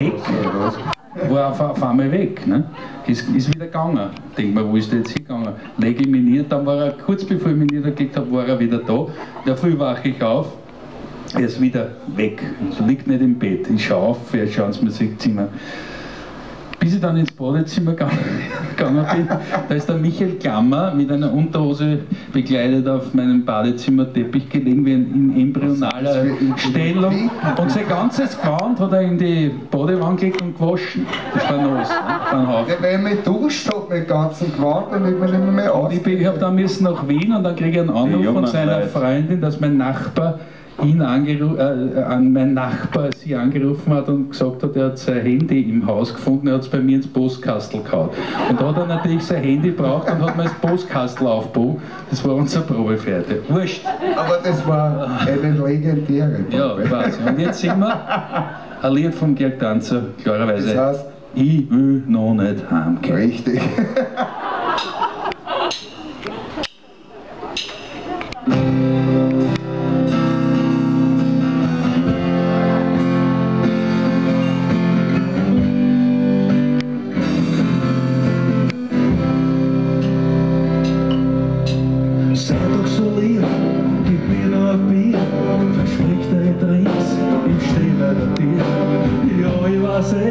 weg, war auf, auf einmal weg. Ne? Ist, ist wieder gegangen. Denk mal, wo ist der jetzt hingegangen? Lege ich mich nieder, dann war er, kurz bevor ich mich niedergelegt habe, war er wieder da. Der Früh wache ich auf, er ist wieder weg. Also liegt nicht im Bett. Ich schaue auf, er schaut ins Musikzimmer. Bis ich dann ins Badezimmer gegangen bin, da ist der Michael Klammer mit einer Unterhose bekleidet auf meinem Badezimmerteppich gelegen, wie in embryonaler Stellung. Und sein ganzes Gewand hat er in die Badewanne gelegt und gewaschen. Das war nass. Wenn man duscht hat mit ganzen Gewand, dann nimmt man nicht mehr aus. ich, ich habe dann müssen nach Wien und dann kriege ich einen Anruf von seiner Freundin, dass mein Nachbar ihn äh, an mein Nachbar sie angerufen hat und gesagt hat, er hat sein Handy im Haus gefunden, er hat es bei mir ins Postkastel gehauen. Und da hat er natürlich sein Handy braucht und hat mir das Postkastel aufgebaut. Das war unser Probepferde. Wurscht. Aber das war eine legendäre Ja, ich weiß. Und jetzt sind wir ein Lied von Georg Danzer, klarerweise. Das heißt, ich will noch nicht heimgehen. Richtig.